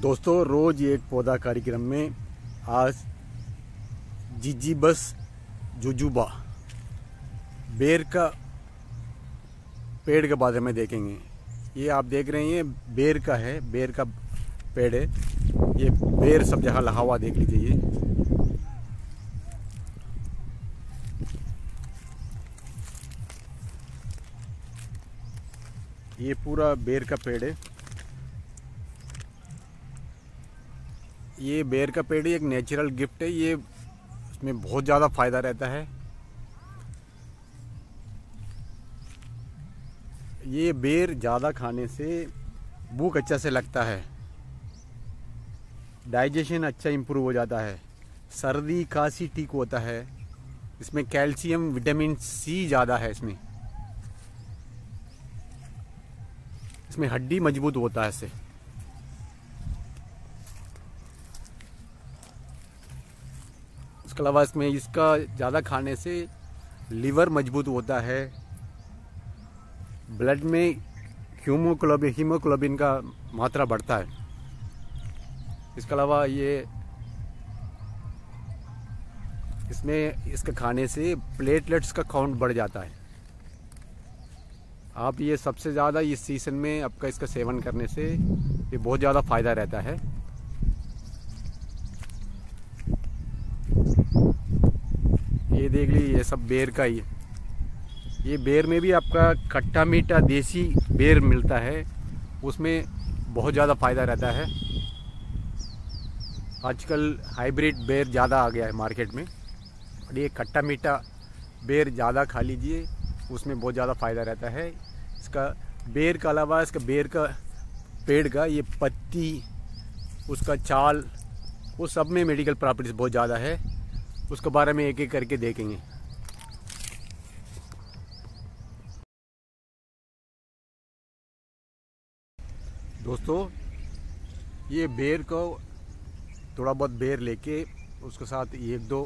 दोस्तों, रोज एक पौधा कार्यक्रम में आज जीजी बस जुजुबा, बेर का पेड़ के बारे में देखेंगे। ये आप देख रहे हैं बेर का है, बेर का पेड़ है। ये बेर सब जगह लगा हुआ देख लीजिए। ये ये पूरा बेर का पेड़ है। ये बेर का पेड़ एक नेचुरल गिफ्ट है, ये इसमें बहुत ज़्यादा फ़ायदा रहता है। ये बेर ज़्यादा खाने से भूख अच्छा से लगता है। डाइजेशन अच्छा इम्प्रूव हो जाता है। सर्दी, खांसी ठीक होता है। इसमें कैल्शियम विटामिन सी ज़्यादा है इसमें। इसमें हड्डी मज़बूत होता है इससे। उसके अलावा इसमें इसका ज़्यादा खाने से लीवर मज़बूत होता है। ब्लड में ह्यूमोक्लोबिन हीमोक्लोबिन का मात्रा बढ़ता है। इसके अलावा ये इसमें इसका खाने से प्लेटलेट्स का काउंट बढ़ जाता है। आप ये सबसे ज़्यादा इस सीज़न में आपका इसका सेवन करने से ये बहुत ज़्यादा फ़ायदा रहता है। ये देख लीजिए ये सब बेर का ही ये बेर में भी आपका खट्टा मीठा देसी बेर मिलता है, उसमें बहुत ज़्यादा फ़ायदा रहता है। आजकल हाइब्रिड बेर ज़्यादा आ गया है मार्केट में, और ये खट्टा मीठा बेर ज़्यादा खा लीजिए, उसमें बहुत ज़्यादा फ़ायदा रहता है। इसका बेर का अलावा इसका बेर का पेड़ का ये पत्ती, उसका चाल, वो सब में मेडिकल प्रॉपर्टीज़ बहुत ज़्यादा है। उसके बारे में एक एक करके देखेंगे। दोस्तों, ये बेर को थोड़ा बहुत बेर लेके उसके साथ एक दो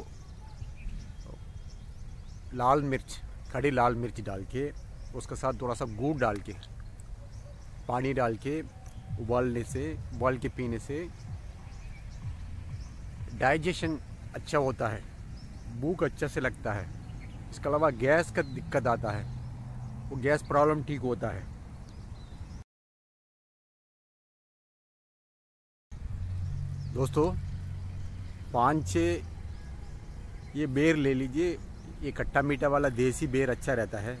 लाल मिर्च, खड़ी लाल मिर्च डाल के उसके साथ थोड़ा सा गुड़ डाल के, पानी डाल के उबालने से, उबाल के पीने से डाइजेशन अच्छा होता है। भूख अच्छा से लगता है। इसके अलावा गैस का दिक्कत आता है। वो गैस प्रॉब्लम ठीक होता है। दोस्तों पाँच छः ये बेर ले लीजिए। ये खट्टा मीठा वाला देसी बेर अच्छा रहता है।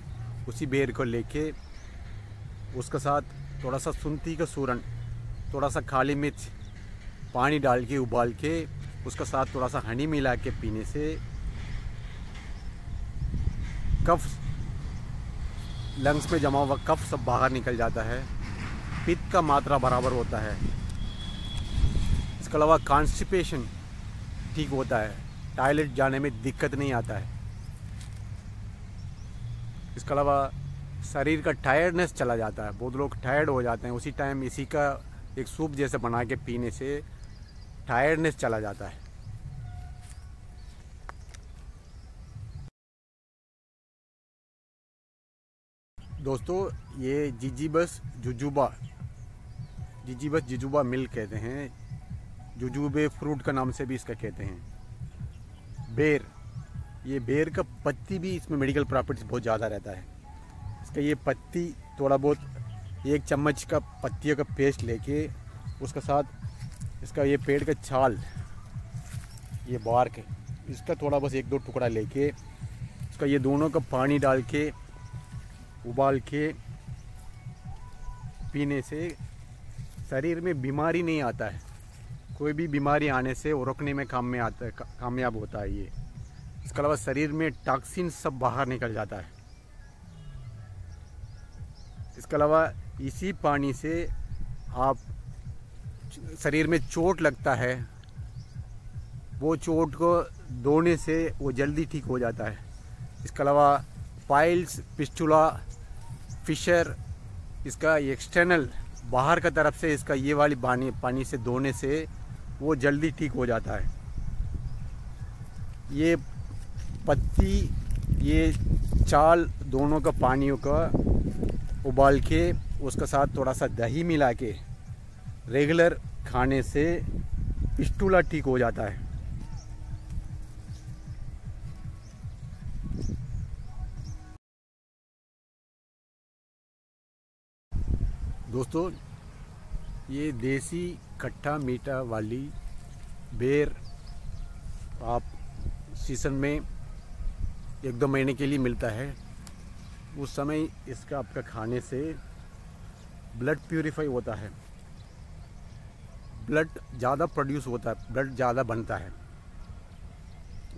उसी बेर को लेके उसके साथ थोड़ा सा सुंती का सूरन थोड़ा सा काली मिर्च, पानी डाल के, उबाल के, उसका साथ थोड़ा सा हनी मिला के पीने से कफ लंग्स में जमा हुआ कफ सब बाहर निकल जाता है। पित्त का मात्रा बराबर होता है। इसके अलावा कॉन्स्टिपेशन ठीक होता है। टॉयलेट जाने में दिक्कत नहीं आता है। इसके अलावा शरीर का टायर्डनेस चला जाता है। बहुत लोग टायर्ड हो जाते हैं। उसी टाइम इसी का एक सूप जैसे बना के पीने से टायर्डनेस चला जाता है। दोस्तों, ये जीजी बस जुजुबा, जीजी बस जुजुबा मिल्क कहते हैं। जुजुबे फ्रूट का नाम से भी इसका कहते हैं। बेर, ये बेर का पत्ती भी इसमें मेडिकल प्रॉपर्टीज़ बहुत ज़्यादा रहता है। इसका ये पत्ती थोड़ा बहुत एक चम्मच का पत्तियों का पेस्ट लेके उसके साथ इसका ये पेड़ का छाल, ये बार्क इसका थोड़ा बस एक दो टुकड़ा लेके इसका ये दोनों का पानी डाल के उबाल के पीने से शरीर में बीमारी नहीं आता है। कोई भी बीमारी आने से वो रोकने में काम में आता है कामयाब होता है ये। इसके अलावा शरीर में टॉक्सिन सब बाहर निकल जाता है। इसके अलावा इसी पानी से आप शरीर में चोट लगता है, वो चोट को धोने से वो जल्दी ठीक हो जाता है। इसके अलावा पाइल्स पिस्टुला फिशर इसका एक्सटर्नल बाहर का तरफ़ से इसका ये वाली पानी पानी से धोने से वो जल्दी ठीक हो जाता है। ये पत्ती, ये चाल दोनों का पानियों का उबाल के उसके साथ थोड़ा सा दही मिला के रेगुलर खाने से पिस्टूला ठीक हो जाता है। दोस्तों, ये देसी खट्टा मीठा वाली बेर आप सीज़न में एक दो महीने के लिए मिलता है। उस समय इसका आपका खाने से ब्लड प्यूरिफाई होता है। ब्लड ज़्यादा प्रोड्यूस होता है ब्लड ज़्यादा बनता है।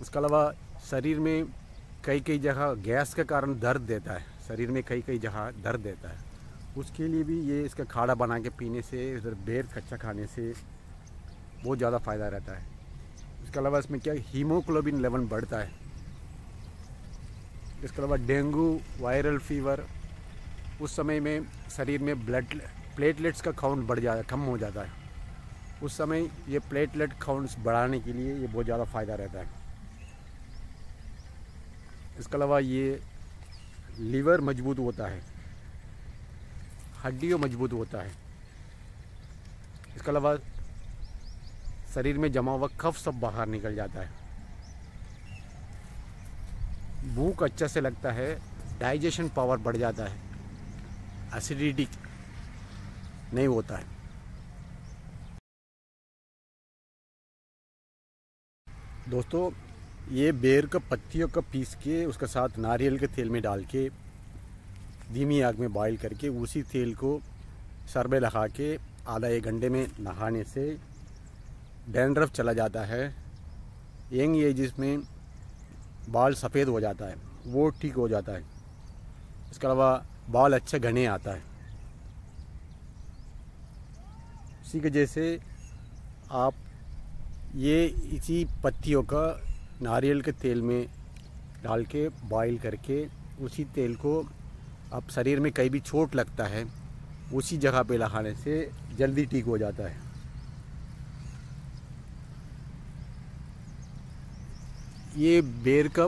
उसके अलावा शरीर में कई कई जगह गैस के कारण दर्द देता है। शरीर में कई कई जगह दर्द देता है। उसके लिए भी ये इसका खाड़ा बना के पीने से, इधर बेर कच्चा खाने से बहुत ज़्यादा फ़ायदा रहता है। इसके अलावा इसमें क्या हीमोग्लोबिन लेवल बढ़ता है। इसके अलावा डेंगू, वायरल फीवर, उस समय में शरीर में ब्लड, प्लेटलेट्स का काउंट बढ़ जाता है कम हो जाता है। उस समय ये प्लेटलेट काउंट्स बढ़ाने के लिए ये बहुत ज़्यादा फ़ायदा रहता है। इसके अलावा ये लीवर मज़बूत होता है। हड्डियों मज़बूत होता है। इसके अलावा शरीर में जमा हुआ कफ सब बाहर निकल जाता है। भूख अच्छा से लगता है, डाइजेशन पावर बढ़ जाता है, एसिडिटी नहीं होता है। दोस्तों, ये बेर का पत्तियों का पीस के उसके साथ नारियल के तेल में डाल के धीमी आग में बॉईल करके उसी तेल को सर में लगा के आधा एक घंटे में नहाने से डैंड्रफ चला जाता है। यंग एज में बाल सफ़ेद हो जाता है, वो ठीक हो जाता है। इसके अलावा बाल अच्छे घने आता है। इसी के जैसे आप ये इसी पत्तियों का नारियल के तेल में डाल के बॉईल करके उसी तेल को अब शरीर में कहीं भी चोट लगता है, उसी जगह पे लगाने से जल्दी ठीक हो जाता है। ये बेर का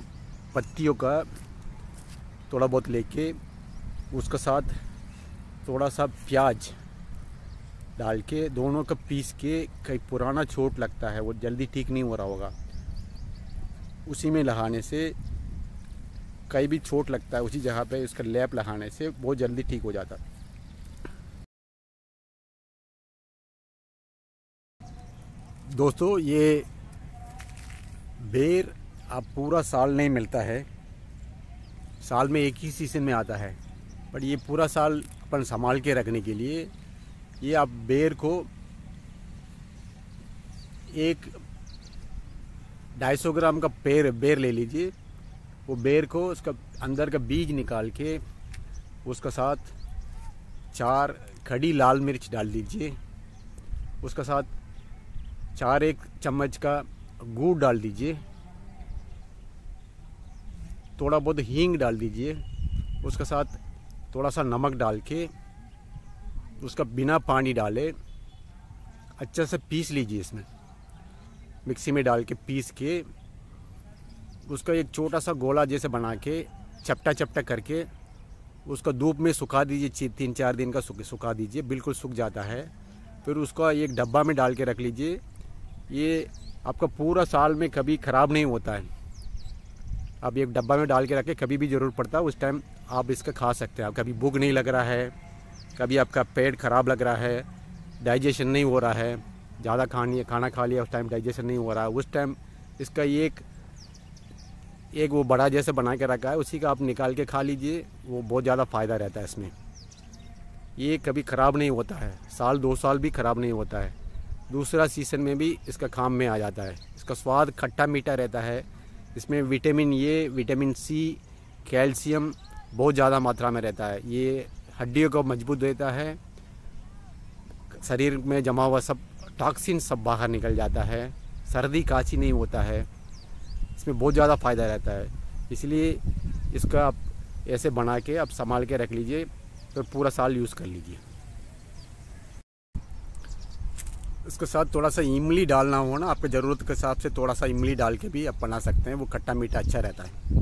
पत्तियों का थोड़ा बहुत लेके उसके साथ थोड़ा सा प्याज डाल के, दोनों का पीस के कहीं पुराना चोट लगता है, वो जल्दी ठीक नहीं हो रहा होगा, उसी में लगाने से कहीं भी चोट लगता है, उसी जगह पे उसका लैप लगाने से बहुत जल्दी ठीक हो जाता। है दोस्तों, ये बेर अब पूरा साल नहीं मिलता है। साल में एक ही सीज़न में आता है। बट ये पूरा साल अपन संभाल के रखने के लिए ये आप बेर को एक ढाई सौ ग्राम का पेड़ बेर ले लीजिए। वो बेर को उसका अंदर का बीज निकाल के उसका साथ चार खड़ी लाल मिर्च डाल दीजिए। उसका साथ चार एक चम्मच का गुड़ डाल दीजिए। थोड़ा बहुत हींग डाल दीजिए। उसके साथ थोड़ा सा नमक डाल के उसका बिना पानी डाले अच्छा से पीस लीजिए इसमें। मिक्सी में डाल के पीस के उसका एक छोटा सा गोला जैसे बना के चपटा चपटा करके, उसको धूप में सुखा दीजिए तीन, चार दिन का सुखा दीजिए, बिल्कुल सूख जाता है। फिर उसको एक डब्बा में डाल के रख लीजिए। ये आपका पूरा साल में कभी ख़राब नहीं होता है। आप एक डब्बा में डाल के रखें कभी भी ज़रूरत पड़ता है, उस टाइम आप इसका खा सकते हैं। कभी भूख नहीं लग रहा है, कभी आपका पेट ख़राब लग रहा है, डाइजेशन नहीं हो रहा है, ज़्यादा खानी, खाना खा लिया, उस टाइम डाइजेशन नहीं हो रहा है, उस टाइम इसका एक एक वो बड़ा जैसे बना के रखा है, उसी का आप निकाल के खा लीजिए, वो बहुत ज़्यादा फ़ायदा रहता है इसमें। ये कभी ख़राब नहीं होता है, साल दो साल भी ख़राब नहीं होता है। दूसरा सीज़न में भी इसका काम में आ जाता है। इसका स्वाद खट्टा मीठा रहता है। इसमें vitamin A, vitamin C, calcium बहुत ज़्यादा मात्रा में रहता है। ये हड्डियों को मज़बूत देता है। शरीर में जमा हुआ सब टॉक्सिन सब बाहर निकल जाता है। सर्दी काची नहीं होता है। इसमें बहुत ज़्यादा फ़ायदा रहता है। इसलिए इसका आप ऐसे बना के आप संभाल के रख लीजिए तो पूरा साल यूज़ कर लीजिए। इसके साथ थोड़ा सा इमली डालना हो ना, आपके ज़रूरत के हिसाब से थोड़ा सा इमली डाल के भी आप बना सकते हैं, वो खट्टा मीठा अच्छा रहता है।